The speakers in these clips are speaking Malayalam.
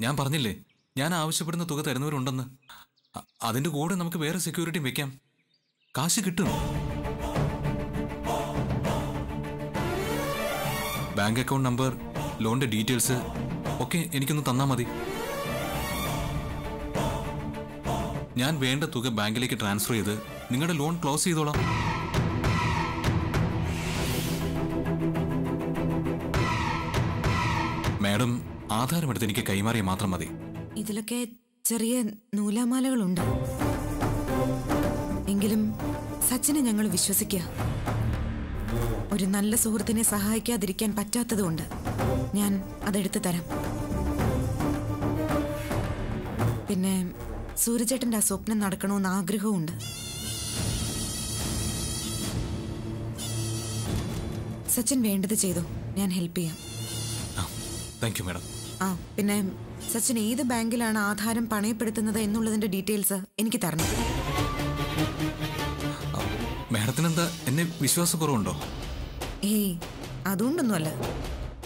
ഞാൻ പറഞ്ഞില്ലേ ഞാൻ ആവശ്യപ്പെടുന്ന തുക തരുന്നവരുണ്ടെന്ന്. അതിന്റെ കൂടെ നമുക്ക് വേറെ സെക്യൂരിറ്റിയും വെക്കാം. കാശ് കിട്ടും. ബാങ്ക് അക്കൗണ്ട് നമ്പർ ലോണിന്റെ ഡീറ്റെയിൽസ് ഒക്കെ എനിക്കൊന്ന് തന്നാ മതി. ഞാൻ വേണ്ട തുക ബാങ്കിലേക്ക് ട്രാൻസ്ഫർ ചെയ്ത് നിങ്ങളുടെ ലോൺ ക്ലോസ് ചെയ്തോളാം. ആധാരമെടുത്ത് എനിക്ക് കൈമാറിയ മാത്രം മതി. ഇതിലൊക്കെ ചെറിയ നൂലാമാലകളുണ്ട്. എങ്കിലും സച്ചിനെ ഞങ്ങൾ വിശ്വസിക്കുക. ഒരു നല്ല സുഹൃത്തിനെ സഹായിക്കാതിരിക്കാൻ പറ്റാത്തതുകൊണ്ട് ഞാൻ അതെടുത്ത് തരാം. പിന്നെ സൂര്യചേട്ടന്റെ ആ സ്വപ്നം നടക്കണമെന്ന് ആഗ്രഹവുമുണ്ട്. സച്ചിൻ വേണ്ടത് ചെയ്തു. ഞാൻ ഹെൽപ്പ് ചെയ്യാം. Thank you madam. ആ പിന്നെ സച്ചിൻ ഏത് ബാങ്കിലാണ് ആധാരം പണയപ്പെടുത്തുന്നത് എന്നുള്ളതിന്റെ ഡീറ്റെയിൽസ് എനിക്ക് തരണം. മാഡത്തിനെന്താ എന്നെ വിശ്വാസക്കുറവുണ്ടോ? ഏയ് അതുകൊണ്ടൊന്നുമല്ല.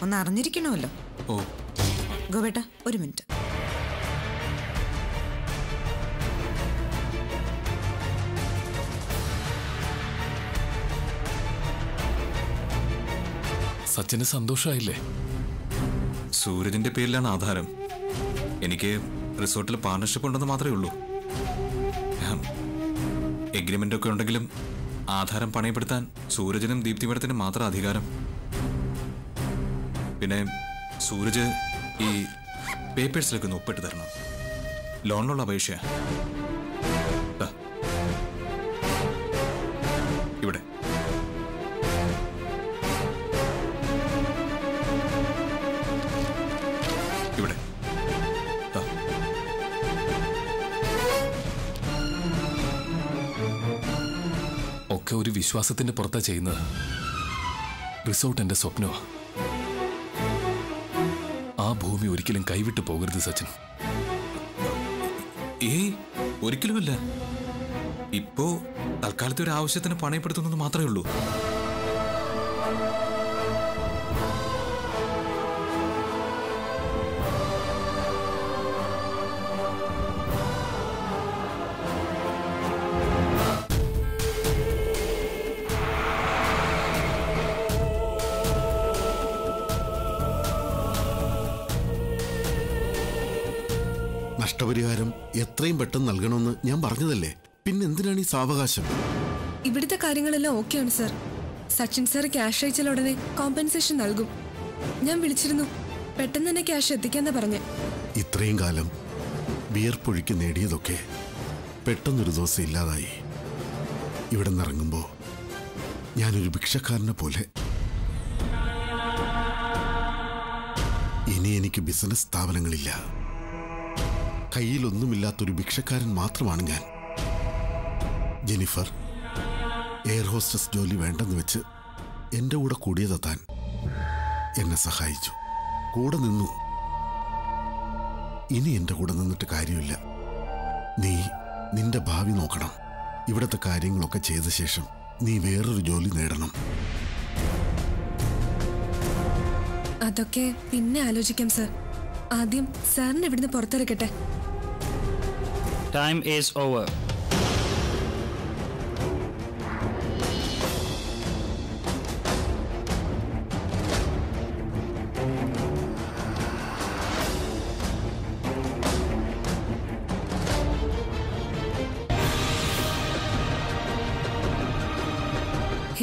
ഒന്ന് അറിഞ്ഞിരിക്കണമല്ലോ. ഓ. ഗോവേട്ട ഒരു മിനിറ്റ്. സച്ചിന് സന്തോഷമായില്ലേ സൂരജിന്റെ പേരിലാണ് ആധാരം. എനിക്ക് റിസോർട്ടിൽ പാർട്ണർഷിപ്പ് ഉണ്ടെന്ന് മാത്രമേ ഉള്ളൂ. എഗ്രിമെന്റ് ഒക്കെ ഉണ്ടെങ്കിലും ആധാരം പണയപ്പെടുത്താൻ സൂരജിനും ദീപ്തി മേഡത്തിനും മാത്രം അധികാരം. പിന്നെ സൂരജ് ഈ പേപ്പേഴ്സിലൊക്കെ ഒന്ന് ഒപ്പിട്ട് തരണം. ലോണിനുള്ള അപേക്ഷ വിശ്വാസത്തിന്റെ പുറത്താ ചെയ്യുന്നത്. റിസോർട്ട് എന്റെ സ്വപ്നമാ. ആ ഭൂമി ഒരിക്കലും കൈവിട്ടു പോകരുത് സച്ചിൻ. ഏയ് ഒരിക്കലുമല്ല. ഇപ്പോ തൽക്കാലത്തെ ഒരു ആവശ്യത്തിന് പണയപ്പെടുത്തുന്നത് മാത്രമേ ഉള്ളൂ. നഷ്ടപരിഹാരം എത്രയും പെട്ടെന്ന് നൽകണമെന്ന് ഞാൻ പറഞ്ഞതല്ലേ? പിന്നെ പിന്നെന്തിനാണ് ഈ സാവകാശം? ഇവിടുത്തെ കാര്യങ്ങളെല്ലാം ഓക്കെയാണ് സർ. സച്ചിൻ സാർ ക്യാഷ് അയച്ചാൽ ഉടനെ കോമ്പൻസേഷൻ നൽകും. ഞാൻ വിളിച്ചിരുന്നു. പെട്ടെന്ന് തന്നെ ക്യാഷ് എത്തിക്കാന്നാ പറഞ്ഞേ. ഇത്രയും കാലം വിയർപ്പൊഴുക്കി നേടിയതൊക്കെ പെട്ടെന്നൊരു ദിവസം ഇല്ലാതായി. ഇവിടെ നിന്നിറങ്ങുമ്പോൾ ഞാനൊരു ഭിക്ഷക്കാരനെ പോലെ. ഇനി എനിക്ക് ബിസിനസ് സ്ഥാപനങ്ങളില്ല. കയ്യിലൊന്നുമില്ലാത്തൊരു ഭിക്ഷക്കാരൻ മാത്രമാണ് ഞാൻ. ജെനിഫർ എയർ ഹോസ്റ്റസ് ജോലി വേണ്ടെന്ന് വെച്ച് എന്റെ കൂടെ കൂടിയതെത്താൻ എന്നെ സഹായിച്ചു. കൂടെ നിന്നു. ഇനി എന്റെ കൂടെ നിന്നിട്ട് കാര്യമില്ല. നീ നിന്റെ ഭാവി നോക്കണം. ഇവിടുത്തെ കാര്യങ്ങളൊക്കെ ചെയ്ത ശേഷം നീ വേറൊരു ജോലി നേടണം. അതൊക്കെ പിന്നെ ആലോചിക്കാം സർ. ആദ്യം സാറിന് ഇവിടുന്ന് പുറത്തിറക്കട്ടെ. Time is over.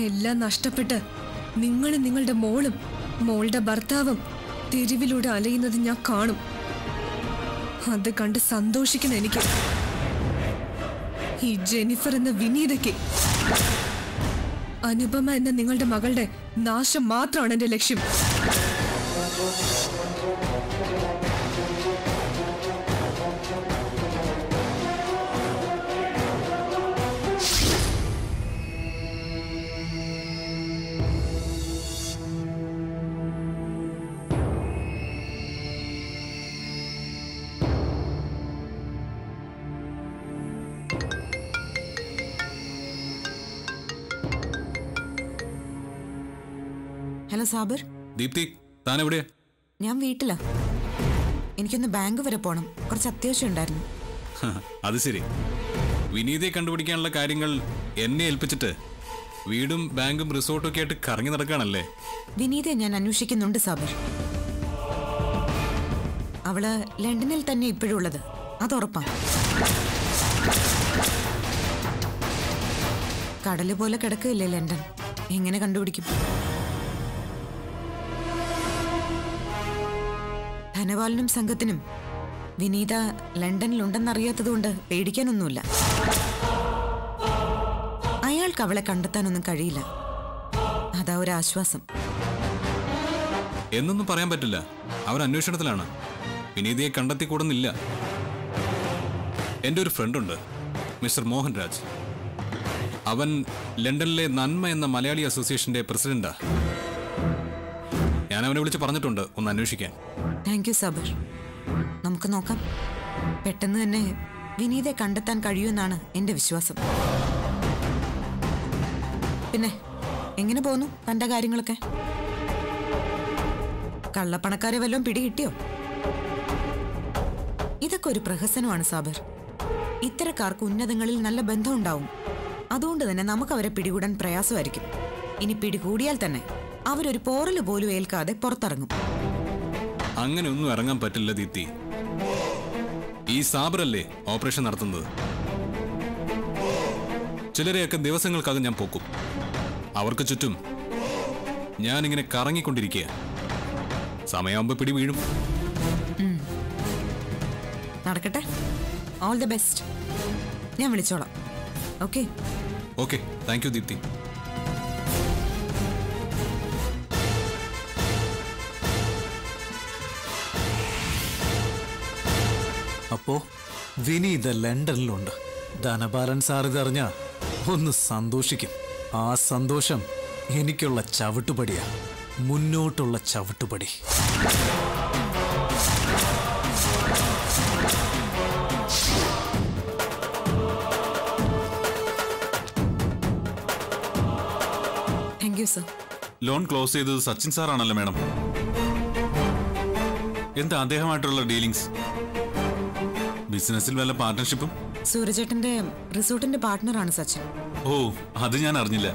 എല്ലാം നഷ്ടപ്പെട്ട് നിങ്ങളും നിങ്ങളുടെ മോളും മോളുടെ ഭർത്താവും തെരുവിലൂടെ അലയുന്നത് ഞാൻ കാണും അത് കണ്ട് സന്തോഷിക്കണം എനിക്ക് ഈ ജെനിഫർ എന്ന വിനീതയ്ക്ക്. അനുപമ എന്ന നിങ്ങളുടെ മകളുടെ നാശം മാത്രമാണ് എന്റെ ലക്ഷ്യം. ഹലോ സാബിർ? ദീപ്തി താൻ എവിടെയാ ഞാൻ വീട്ടിലാ. എനിക്കൊന്ന് ബാങ്ക് വരെ പോണം. കുറച്ച് അത്യാവശ്യം ഉണ്ടായിരുന്നു. അത് ശരി. വിനീതയെ കണ്ടുപിടിക്കാനുള്ള കാര്യങ്ങൾ എന്നെ ഏൽപ്പിച്ചിട്ട് വീടും ബാങ്കും റിസോർട്ടും ഒക്കെ ആയിട്ട് കറങ്ങി നടക്കുകയാണല്ലേ? വിനീതയെ ഞാൻ അന്വേഷിക്കുന്നുണ്ട് സാബിർ. അവൾ ലണ്ടനിൽ തന്നെ ഇപ്പോഴും ഉള്ളത്. അത് ഉറപ്പാ. കടൽ പോലെ കിടക്കില്ലേ ലണ്ടൻ? എങ്ങനെ കണ്ടുപിടിക്കും? ധനപാലനും സംഘത്തിനും വിനീത ലണ്ടനിലുണ്ടെന്നറിയാത്തതുകൊണ്ട് പേടിക്കാനൊന്നുമില്ല. അയാൾക്ക് അവളെ കണ്ടെത്താനൊന്നും കഴിയില്ല. അതാ ഒരു ആശ്വാസം. എന്നൊന്നും പറയാൻ പറ്റില്ല. അവർ അന്വേഷണത്തിലാണ്. വിനീതയെ കണ്ടെത്തി കൂടുന്നില്ല എന്റെ ഒരു ഫ്രണ്ടുണ്ട് മിസ്റ്റർ മോഹൻരാജ്. അവൻ ലണ്ടനിലെ നന്മ എന്ന മലയാളി അസോസിയേഷന്റെ പ്രസിഡന്റാ ഞാൻ അവനെ വിളിച്ച് പറഞ്ഞിട്ടുണ്ട്. ഒന്ന് അന്വേഷിക്കാൻ. താങ്ക് യു സബർ. നമുക്ക് നോക്കാം. പെട്ടെന്ന് തന്നെ വിനീതെ കണ്ടെത്താൻ കഴിയുമെന്നാണ് എന്റെ വിശ്വാസം. പിന്നെ എങ്ങനെ പോന്നു തന്റെ കാര്യങ്ങളൊക്കെ? കള്ളപ്പണക്കാരെ വല്ലതും പിടികിട്ടിയോ? ഇതൊക്കെ ഒരു പ്രഹസനമാണ് സാബർ. ഇത്തരക്കാർക്ക് ഉന്നതങ്ങളിൽ നല്ല ബന്ധമുണ്ടാവും അതുകൊണ്ട് തന്നെ നമുക്ക് അവരെ പിടികൂടാൻ പ്രയാസമായിരിക്കും. ഇനി പിടികൂടിയാൽ തന്നെ അവരൊരു പോറൽ പോലും ഏൽക്കാതെ പുറത്തിറങ്ങും. അങ്ങനെ ഒന്നും ഇറങ്ങാൻ പറ്റില്ല ദീപ്തി. ഈ സാബറല്ലേ ഓപ്പറേഷൻ നടത്തുന്നത്? ചിലരെയൊക്കെ ദിവസങ്ങൾക്കകം ഞാൻ പോക്കും. അവർക്ക് ചുറ്റും ഞാനിങ്ങനെ കറങ്ങിക്കൊണ്ടിരിക്കുക സമയമാകുമ്പോൾ പിടി വീഴും. നടക്കട്ടെ. ഓൾ ദി ബെസ്റ്റ് ഞാൻ വിളിച്ചോളാം. Okay okay thank you Deepthi. അപ്പോ വിനീത ലണ്ടനിലുണ്ട്. ധനപാലൻ സാർ ഇതറിഞ്ഞ ഒന്ന് സന്തോഷിക്കും. ആ സന്തോഷം എനിക്കുള്ള ചവിട്ടുപടിയാ. മുന്നോട്ടുള്ള ചവിട്ടുപടി. Thank you sir loan close ചെയ്തത് സച്ചിൻ സാറാണല്ലോ മാഡം. എന്താ അദ്ദേഹമായിട്ടുള്ള ഡീലിങ്സ്? ബിസിനസ്സിൽ വല്ല പാർട്ട്ണർഷിപ്പും? സൂരജേട്ടന്റെ റിസോർട്ടിന്റെ പാർട്ട്ണറാണ് സച്ചിൻ. ഓ അത് ഞാൻ അറിഞ്ഞില്ല.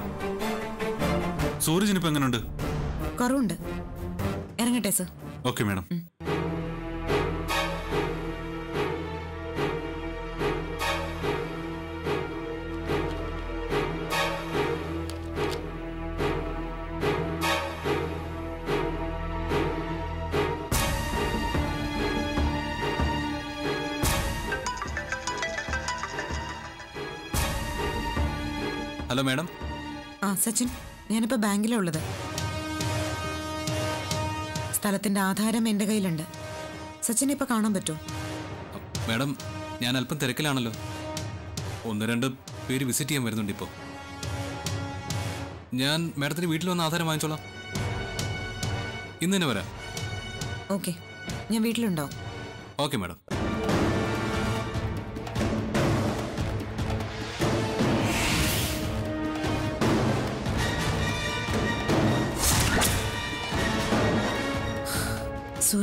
സൂരജിനിപ്പോ എങ്ങനെയുണ്ട് കുറവുണ്ട്. ഇറങ്ങട്ടെ sir. Okay madam. Hello madam. ആ സച്ചിൻ ഞാനിപ്പോ ബാങ്കിലാ ഉള്ളത്. സ്ഥലത്തിന്റെ ആധാരം എന്റെ കയ്യിലുണ്ട്. സച്ചിനെ ഇപ്പൊ കാണാൻ പറ്റുമോ? മാഡം ഞാൻ അല്പം തിരക്കിലാണല്ലോ. ഒന്ന് രണ്ട് പേര് വിസിറ്റ് ചെയ്യാൻ വരുന്നുണ്ട് ഇപ്പോ. ഞാൻ മാഡത്തിന് വീട്ടിൽ വന്ന് ആധാരം വാങ്ങിച്ചോളാം. ഇന്ന് തന്നെ വരാം. ഓക്കെ ഞാൻ വീട്ടിലുണ്ടാവും. Okay madam.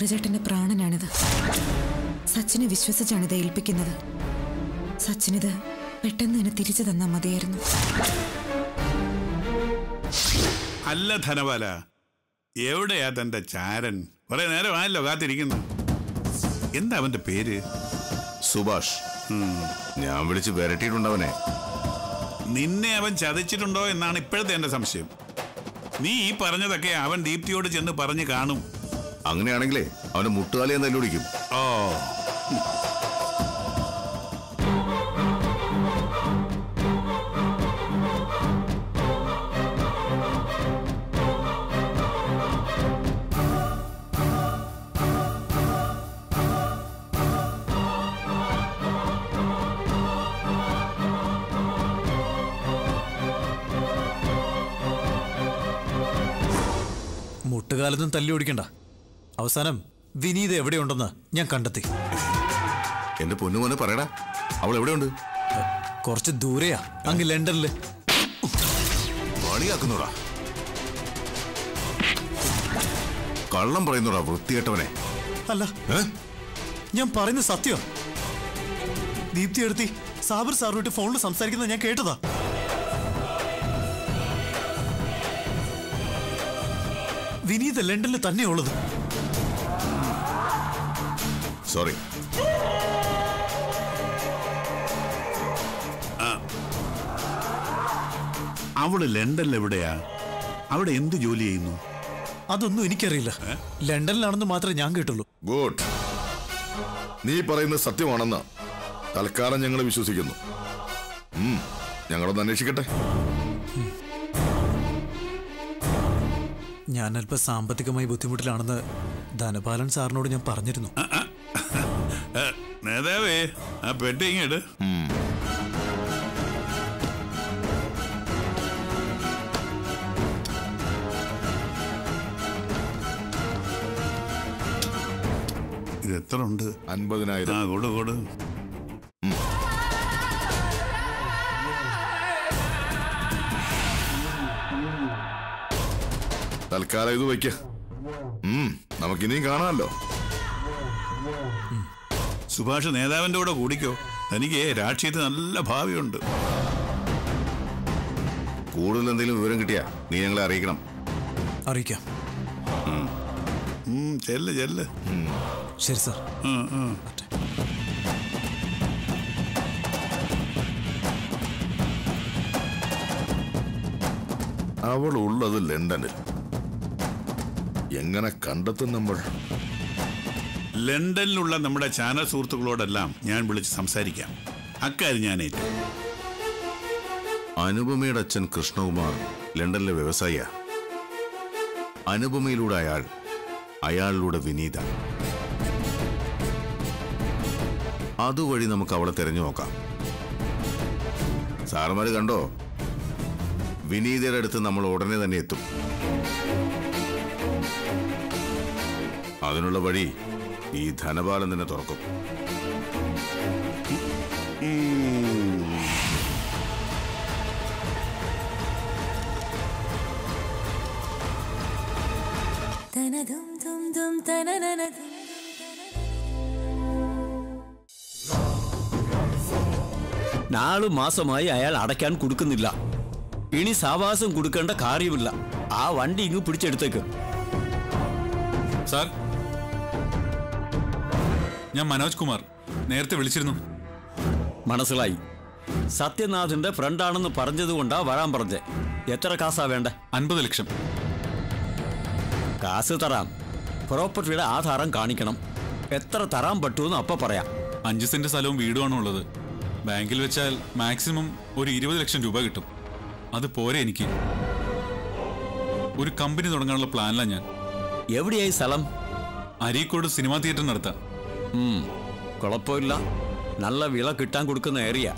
സൂരജേട്ടന്റെ പ്രാണനാണിത്. സച്ചിനെ വിശ്വസിച്ചാണ് ഇത് ഏൽപ്പിക്കുന്നത്. സച്ചിനിത് പെട്ടെന്ന് തന്നെ തിരിച്ചു തന്നാൽ മതിയായിരുന്നു. അല്ല ധനപാല എവിടെയാ തന്റെ ചാരൻ? കുറെ നേരമായല്ലോ കാത്തിരിക്കുന്നു. എന്താ അവന്റെ പേര്? സുഭാഷ്. ഞാൻ വിളിച്ച് വരട്ടിയിട്ടുണ്ടവനെ നിന്നെ അവൻ ചതിച്ചിട്ടുണ്ടോ എന്നാണ് ഇപ്പോഴത്തെ എന്റെ സംശയം. നീ ഈ പറഞ്ഞതൊക്കെ അവൻ ദീപ്തിയോട് ചെന്ന് പറഞ്ഞു കാണും. അങ്ങനെയാണെങ്കിലേ അവന്റെ മുട്ടുകാലി തല്ലുപിടിക്കും ഓ തല്ലി ഓടിക്കണ്ട. അവസാനം വിനീത എവിടെയുണ്ടെന്ന് ഞാൻ കണ്ടെത്തി. എന്റെ പൊന്നുമോനെ പറയടാ. അവൾ എവിടെയുണ്ട്? കുറച്ച് ദൂരെയാ. അങ്ങ് ലണ്ടനിൽ. വളിയാക്കുന്നോടാ കള്ളം പറയുന്നോടാ വൃത്തികെട്ടവനെ. അല്ല ഏ? ഞാൻ പറയുന്ന സത്യം. ദീപ്തി എടുത്തി സാബർ സാറുമായിട്ട് ഫോണിൽ സംസാരിക്കുന്നത് ഞാൻ കേട്ടതാ. വിനീത് ലണ്ടനിൽ തന്നെയുള്ളത് സോറി അവൾ ലണ്ടനിൽ എവിടെയാ? അവിടെ എന്ത് ജോലി ചെയ്യുന്നു? അതൊന്നും എനിക്കറിയില്ല. ലണ്ടനിലാണെന്ന് മാത്രമേ ഞാൻ കേട്ടുള്ളൂ. ഗുഡ്. നീ പറയുന്നത് സത്യമാണെന്ന് തൽക്കാലം ഞങ്ങൾ വിശ്വസിക്കുന്നു. ഞങ്ങളൊന്ന് അന്വേഷിക്കട്ടെ. ഞാൻ അല്പം സാമ്പത്തികമായി ബുദ്ധിമുട്ടിലാണെന്ന് ധനപാലൻ സാറിനോട് ഞാൻ പറഞ്ഞിരുന്നു. നേതാവേ ആ പെട്ടി ഇങ്ങോട്ട് ഇത് എത്ര ഉണ്ട്? അൻപതിനായിരം. ആ കൊടു കൊടു. തൽക്കാലം ഇത് വയ്ക്ക. നമുക്കിനിയും കാണാമല്ലോ. സുഭാഷ് നേതാവിന്റെ കൂടെ കൂടിക്കോ? തനിക്ക് രാഷ്ട്രീയത്തിൽ നല്ല ഭാവിയുണ്ട്. കൂടുതൽ എന്തെങ്കിലും വിവരം കിട്ടിയാ നീ ഞങ്ങളെ അറിയിക്കണം. അറിയിക്കാം. ചെല്ല് ചെല്ല്. ശരി സാർ. അവൾ ഉള്ളത് ലണ്ടനിൽ. എങ്ങനെ കണ്ടെത്തും നമ്മൾ? ലണ്ടനിലുള്ള നമ്മുടെ ചാനൽ സുഹൃത്തുക്കളോടെല്ലാം ഞാൻ വിളിച്ച് സംസാരിക്കാം. അക്കാര്യം ഞാൻ ഏറ്റു. അനുപമയുടെ അച്ഛൻ കൃഷ്ണകുമാർ ലണ്ടനിലെ വ്യവസായിയ. അനുപമയിലൂടെ അയാൾ അയാളിലൂടെ വിനീത. അതുവഴി നമുക്ക് അവളെ തിരഞ്ഞു നോക്കാം. സാറുമാര് കണ്ടോ? വിനീതയുടെ അടുത്ത് നമ്മൾ ഉടനെ തന്നെ എത്തും. അതിനുള്ള വഴി ഈ ധനപാലൻ തന്നെ തുറക്കും. നാലു മാസമായി അയാൾ അടയ്ക്കാൻ കൊടുക്കുന്നില്ല. ഇനി സാവാസം കൊടുക്കേണ്ട കാര്യമില്ല. ആ വണ്ടി ഇങ്ങ് പിടിച്ചെടുത്തേക്ക്. സാർ ഞാൻ മനോജ് കുമാർ. നേരത്തെ വിളിച്ചിരുന്നു. മനസ്സിലായി. സത്യനാഥിന്റെ ഫ്രണ്ടാണെന്ന് പറഞ്ഞതുകൊണ്ടാ വരാൻ പറഞ്ഞേ. എത്ര കാസാ വേണ്ട? അൻപത് ലക്ഷം. കാസ് തരാം. പ്രോപ്പർട്ടിയുടെ ആധാരം കാണിക്കണം. എത്ര തരാൻ പറ്റുമെന്ന് അപ്പൊ പറയാം. അഞ്ച് സെന്റ് സ്ഥലവും വീടുമാണ് ഉള്ളത്. ബാങ്കിൽ വെച്ചാൽ മാക്സിമം ഒരു ഇരുപത് ലക്ഷം രൂപ കിട്ടും. അത് പോരെ എനിക്ക്. ഒരു കമ്പനി തുടങ്ങാനുള്ള പ്ലാനിലാണ് ഞാൻ. എവിടെയായി സ്ഥലം? അരീക്കോട് സിനിമാ തിയേറ്റർ നടത്താം കുഴപ്പമില്ല. നല്ല വിള കിട്ടാൻ കൊടുക്കുന്ന ഏരിയ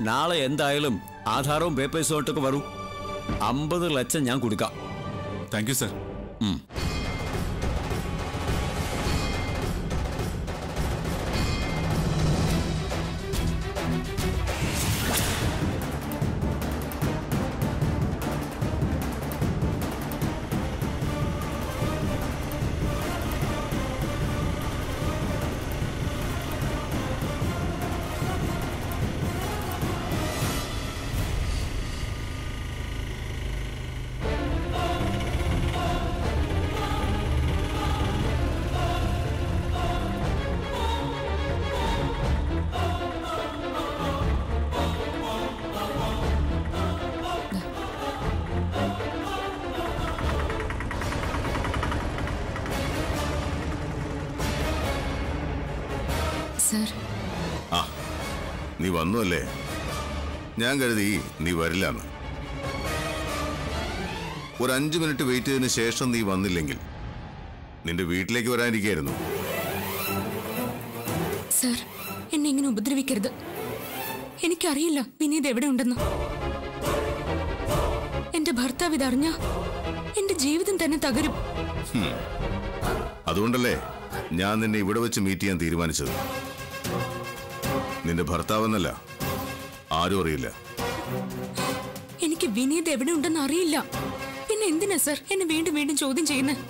നാളെ എന്തായാലും ആധാരവും പേപ്പേഴ്സും ആയിട്ടൊക്കെ വരൂ. അമ്പത് ലക്ഷം ഞാൻ കൊടുക്കാം. താങ്ക് യു സർ നീ വന്നു അല്ലേ? ഞാൻ കരുതി നീ വരില്ലാന്ന്. ഒരു അഞ്ച് മിനിറ്റ് വെയിറ്റ് ചെയ്തതിന് ശേഷം നീ വന്നില്ലെങ്കിൽ നിന്റെ വീട്ടിലേക്ക് വരാനിരിക്കായിരുന്നു. സർ എന്നെ ഇങ്ങനെ ഉപദ്രവിക്കരുത്. എനിക്കറിയില്ല വിനീത് എവിടെ ഉണ്ടെന്ന്. എന്റെ ഭർത്താവ് ഇതറിഞ്ഞ എന്റെ ജീവിതം തന്നെ തകരും. അതുകൊണ്ടല്ലേ ഞാൻ നിന്നെ ഇവിടെ വെച്ച് മീറ്റ് ചെയ്യാൻ തീരുമാനിച്ചത്. നിന്റെ ഭർത്താവെന്നല്ല. ആരും അറിയില്ല. എനിക്ക് വിനീത് എവിടെ ഉണ്ടെന്ന് അറിയില്ല. പിന്നെ എന്തിനാ സർ എന്നെ വീണ്ടും വീണ്ടും ചോദ്യം ചെയ്യുന്നത്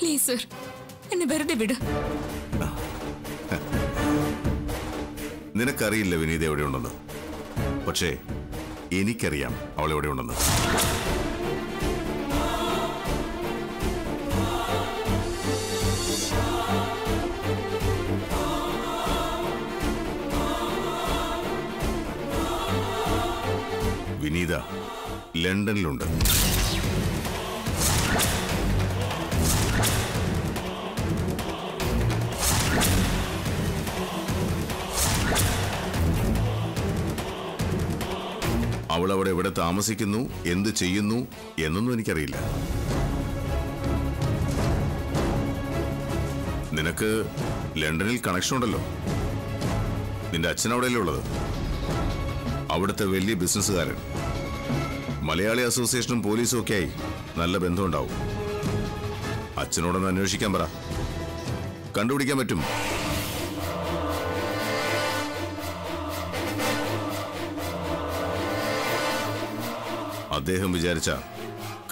പ്ലീസ് സർ എന്നെ വെറുതെ വിട്. നിനക്കറിയില്ല എവിടെ എവിടെയുണ്ടെന്ന് പക്ഷേ എനിക്കറിയാം അവൾ എവിടെയുണ്ടെന്ന് വിനീത ലണ്ടനിലുണ്ട്. അവൾ അവിടെ എവിടെ താമസിക്കുന്നു എന്ത് ചെയ്യുന്നു എന്നൊന്നും എനിക്കറിയില്ല. നിനക്ക് ലണ്ടനിൽ കണക്ഷൻ ഉണ്ടല്ലോ. നിന്റെ അച്ഛൻ അവിടെയല്ലേ ഉള്ളത്? അവിടുത്തെ വലിയ ബിസിനസ്സുകാരൻ മലയാളി അസോസിയേഷനും പോലീസും ഒക്കെ ആയി. നല്ല ബന്ധമുണ്ടാവും. അച്ഛനോടൊന്ന് അന്വേഷിക്കാൻ പറ. കണ്ടുപിടിക്കാൻ പറ്റും. അദ്ദേഹം വിചാരിച്ച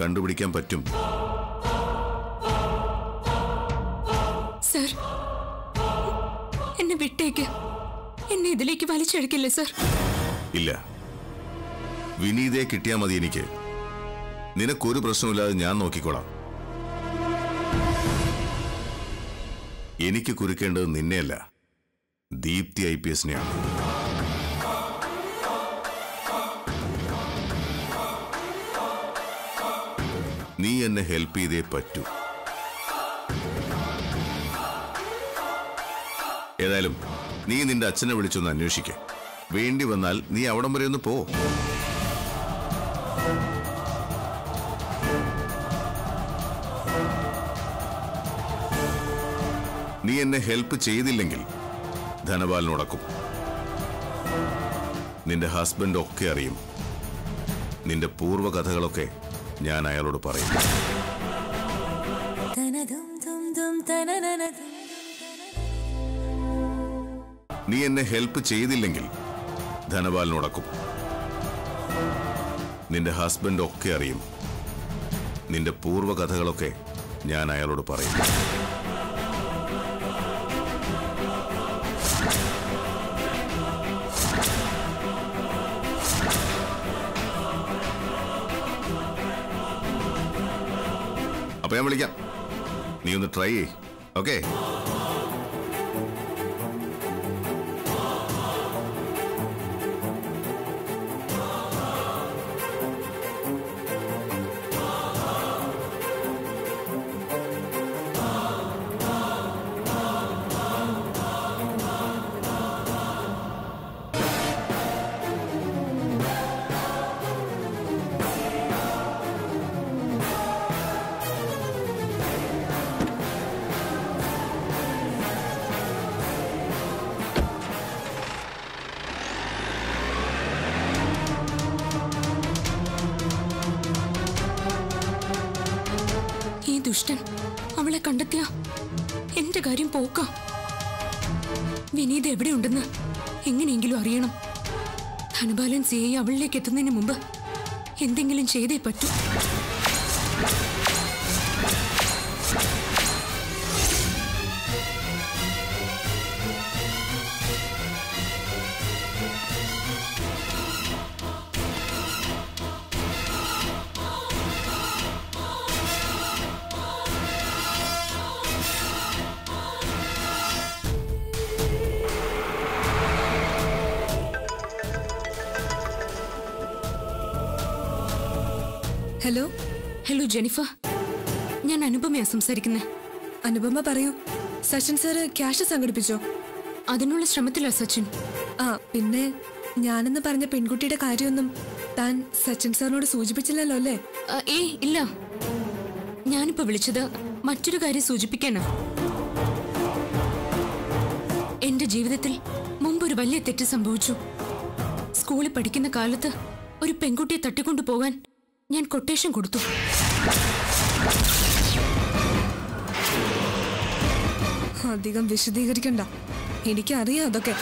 കണ്ടുപിടിക്കാൻ പറ്റും. സർ എന്നെ വിട്ടേക്ക്. എന്നെ ഇതിലേക്ക് വലിച്ചെടുക്കില്ലേ സർ? ഇല്ല. വിനീതയെ കിട്ടിയാൽ മതി എനിക്ക്. നിനക്കൊരു പ്രശ്നമില്ലാതെ ഞാൻ നോക്കിക്കോളാം. എനിക്ക് കുരുക്കേണ്ടത് നിന്നെയല്ല. ദീപ്തി ഐ പി എസിനെയാണ്. നീ എന്നെ ഹെൽപ്പ് ചെയ്തേ പറ്റൂ. ഏതായാലും നീ നിന്റെ അച്ഛനെ വിളിച്ചൊന്ന് അന്വേഷിക്ക. വേണ്ടി വന്നാൽ നീ അവിടം വരെ ഒന്ന് പോ. എന്നെ ഹെൽപ്പ് ചെയ്തില്ലെങ്കിൽ ധനപാലിനോടക്കും നിന്റെ ഹസ്ബൻഡ് ഒക്കെ അറിയും. നിന്റെ പൂർവ കഥകളൊക്കെ ഞാൻ അയാളോട് പറയും. നീ എന്നെ ഹെൽപ്പ് ചെയ്തില്ലെങ്കിൽ ധനപാലിനോടക്കും നിന്റെ ഹസ്ബൻഡ് ഒക്കെ അറിയും. നിന്റെ പൂർവ കഥകളൊക്കെ ഞാൻ അയാളോട് പറയും. അപ്പൊ ഞാൻ വിളിക്കാം. നീ ഒന്ന് ട്രൈ ചെയ് ഓക്കേ കണ്ടെത്തിയ? എന്റെ കാര്യം പോക്കാം. വിനീത് എവിടെയുണ്ടെന്ന് എങ്ങനെയെങ്കിലും അറിയണം. ധനബാലൻ സിയെ അവളിലേക്ക് എത്തുന്നതിന് മുമ്പ് എന്തെങ്കിലും ചെയ്തേ പറ്റൂ. ജെനിഫർ ഞാൻ അനുപമയാ സംസാരിക്കുന്നത് അനുപമ പറയൂ. സച്ചിൻ സാറ് ക്യാഷ് സംഘടിപ്പിച്ചോ? അതിനുള്ള ശ്രമത്തിലാ സച്ചിൻ. ആ പിന്നെ ഞാനെന്ന് പറഞ്ഞ പെൺകുട്ടിയുടെ കാര്യമൊന്നും താൻ സച്ചിൻ സാറിനോട് സൂചിപ്പിച്ചില്ലല്ലോ അല്ലേ? ഏ ഇല്ല. ഞാനിപ്പോ വിളിച്ചത് മറ്റൊരു കാര്യം സൂചിപ്പിക്കാനാ. എന്റെ ജീവിതത്തിൽ മുമ്പൊരു വലിയ തെറ്റ് സംഭവിച്ചു. സ്കൂളിൽ പഠിക്കുന്ന കാലത്ത് ഒരു പെൺകുട്ടിയെ തട്ടിക്കൊണ്ടു പോകാൻ ഞാൻ കൊട്ടേഷൻ കൊടുത്തു. അധികം വിശദീകരിക്കണ്ട. എനിക്കറിയാം അതൊക്കെ.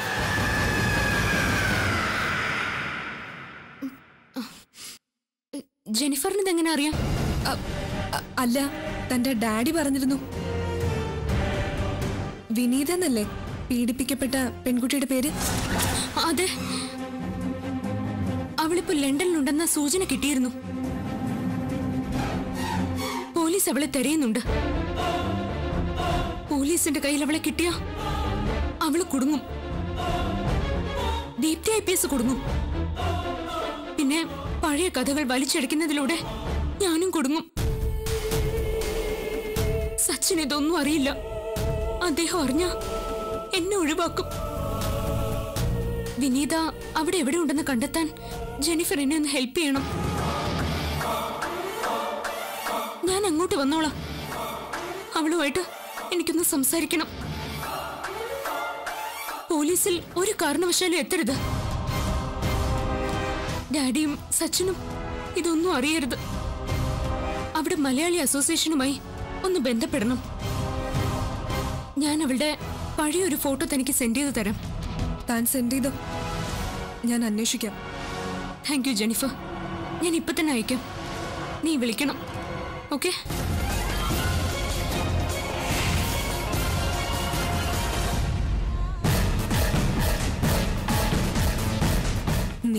ജെനിഫറിന് ഇതെങ്ങനെ അറിയാം? അല്ല തന്റെ ഡാഡി പറഞ്ഞിരുന്നു. വിനീത എന്നല്ലേ പീഡിപ്പിക്കപ്പെട്ട പെൺകുട്ടിയുടെ പേര്? അതെ. അവളിപ്പോ ലണ്ടനിലുണ്ടെന്ന സൂചന കിട്ടിയിരുന്നു. പോലീസ് അവളെ തെരയുന്നുണ്ട്. പോലീസിന്റെ കയ്യിൽ അവളെ കിട്ടിയ? അവൾ കുടുങ്ങും. ദീപ്തി ഐ പി എസ് കുടുങ്ങും. പിന്നെ പഴയ കഥകൾ വലിച്ചെടുക്കുന്നതിലൂടെ ഞാനും കുടുങ്ങും. സച്ചിൻ ഇതൊന്നും അറിയില്ല. അദ്ദേഹം അറിഞ്ഞ എന്നെ ഒഴിവാക്കും. വിനീത അവിടെ എവിടെ ഉണ്ടെന്ന് കണ്ടെത്താൻ ജെനിഫർ എന്നെ ഒന്ന് ഹെൽപ്പ് ചെയ്യണം. ഞാൻ അങ്ങോട്ട് വന്നോളാം. അവളുമായിട്ട് എനിക്കൊന്ന് സംസാരിക്കണം. പോലീസിൽ ഒരു കാരണവശാലും എത്തരുത്. ഡാഡിയും സച്ചിനും ഇതൊന്നും അറിയരുത്. അവിടെ മലയാളി അസോസിയേഷനുമായി ഒന്ന് ബന്ധപ്പെടണം. ഞാൻ അവളുടെ പഴയൊരു ഫോട്ടോ തനിക്ക് സെൻഡ് ചെയ്ത് തരാം. താൻ സെൻഡ് ചെയ്തോ? ഞാൻ അന്വേഷിക്കാം. താങ്ക് യു ജെനിഫർ ഞാൻ ഇപ്പൊ തന്നെ അയക്കാം. നീ വിളിക്കണം. ഓക്കെ?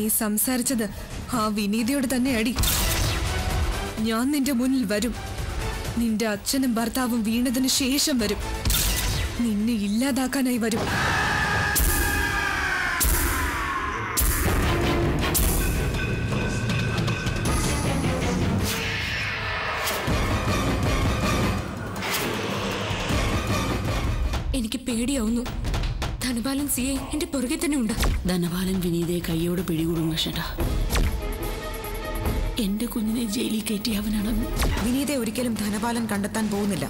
സംസാരിച്ചത് ആ വിനീതയോട് തന്നെ അടി. ഞാൻ നിന്റെ മുന്നിൽ വരും. നിന്റെ അച്ഛനും ഭർത്താവും വീണതിന് ശേഷം വരും. നിന്നെ ഇല്ലാതാക്കാനായി വരും. എനിക്ക് പേടിയാവുന്നു. ധനപാലൻ സി ഐ എന്റെ പുറകെ തന്നെ ഉണ്ട്. ധനപാലൻ വിനീതയെ കൈയോടെ പിടികൂടും കൃഷ്ണ എന്റെ കുഞ്ഞിനെ ജയിലിൽ കയറ്റി അവനാണ്. വിനീതയെ ഒരിക്കലും ധനപാലൻ കണ്ടെത്താൻ പോകുന്നില്ല.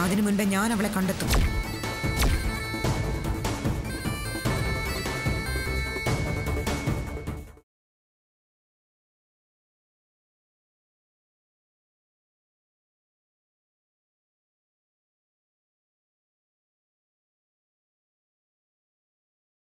അതിനു മുൻപേ ഞാൻ അവളെ കണ്ടെത്തും.